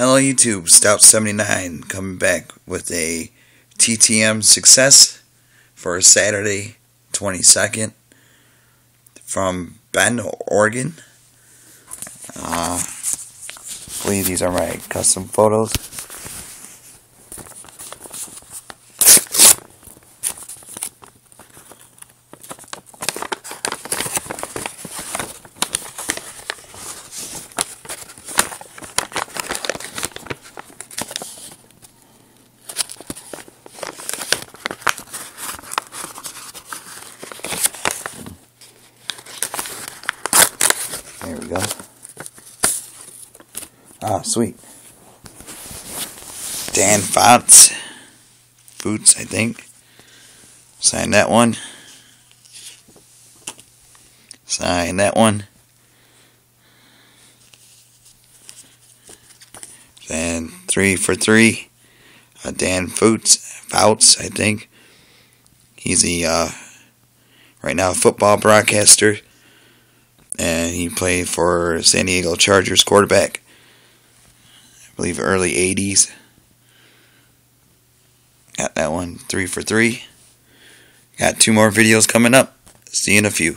Hello YouTube, Stout79 coming back with a TTM success for Saturday 22nd from Bend, Oregon. Uh, believe these are my custom photos. There we go. Ah, sweet. Dan Fouts. Boots, I think. Sign that one. Sign that one. And three for three. Uh, Dan Fouts, Fouts, I think. He's a, uh, right now, football broadcaster and he played for San Diego Chargers quarterback. I believe early 80s. Got that one three for three. Got two more videos coming up. See you in a few.